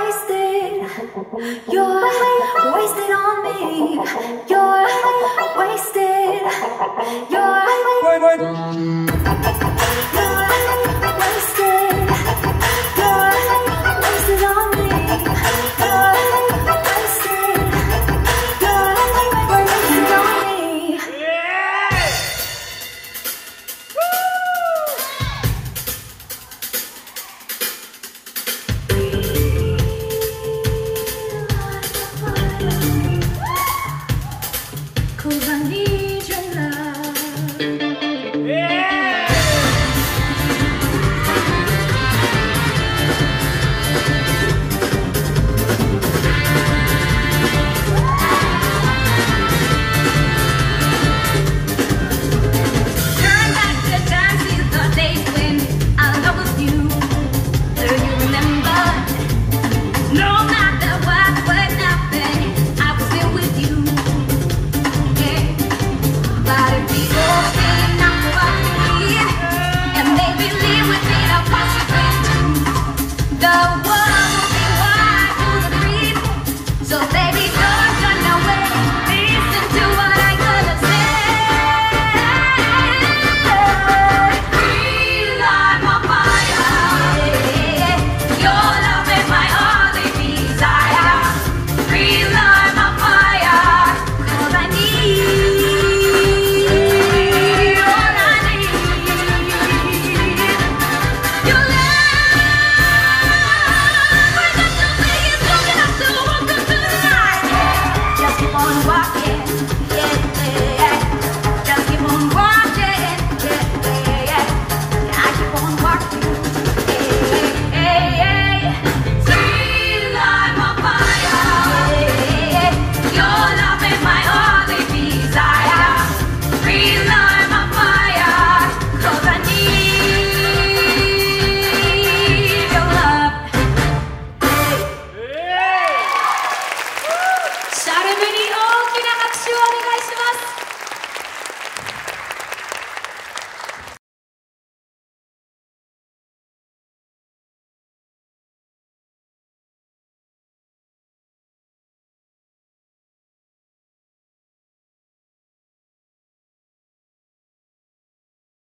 wasted. You're wasted on me. You're wasted. You're on walking.